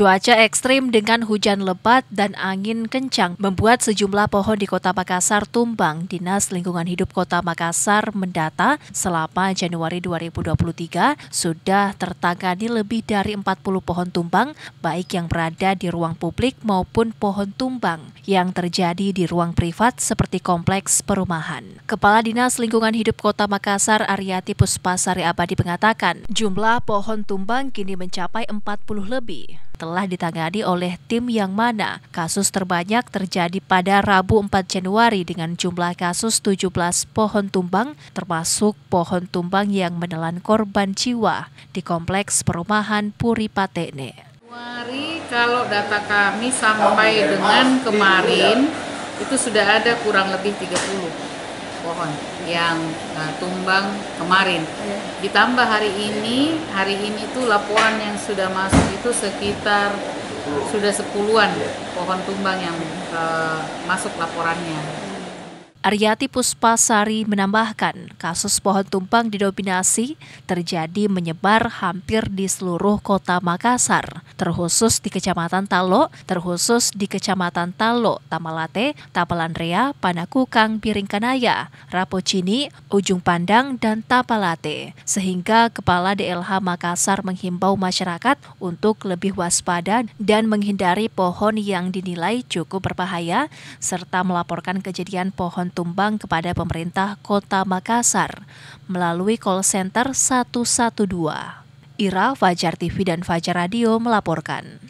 Cuaca ekstrim dengan hujan lebat dan angin kencang membuat sejumlah pohon di Kota Makassar tumbang. Dinas Lingkungan Hidup Kota Makassar mendata selama Januari 2023 sudah tertangani lebih dari 40 pohon tumbang baik yang berada di ruang publik maupun pohon tumbang yang terjadi di ruang privat seperti kompleks perumahan. Kepala Dinas Lingkungan Hidup Kota Makassar Aryati Puspasari Abadi mengatakan jumlah pohon tumbang kini mencapai 40 lebih telah ditangani oleh tim yang mana kasus terbanyak terjadi pada Rabu 4 Januari dengan jumlah kasus 17 pohon tumbang termasuk pohon tumbang yang menelan korban jiwa di kompleks perumahan Puri Patene. Januari kalau data kami sampai dengan kemarin itu sudah ada kurang lebih 30 pohon yang uh, tumbang kemarin. Iya. Ditambah hari ini, hari ini tuh laporan yang sudah masuk itu sekitar sudah sepuluhan pohon tumbang yang uh, masuk laporannya. Aryati Puspasari menambahkan, kasus pohon tumpang didominasi terjadi menyebar hampir di seluruh kota Makassar, terkhusus di Kecamatan Talo, terkhusus di Kecamatan Talo, Tamalate, Tapalandrea, Panakukang, Biringkanaya, Rapocini, Ujung Pandang, dan Tapalate. Sehingga Kepala DLH Makassar menghimbau masyarakat untuk lebih waspada dan menghindari pohon yang dinilai cukup berbahaya, serta melaporkan kejadian pohon tumbang kepada pemerintah Kota Makassar melalui call center 112. Ira, Fajar TV dan Fajar Radio melaporkan.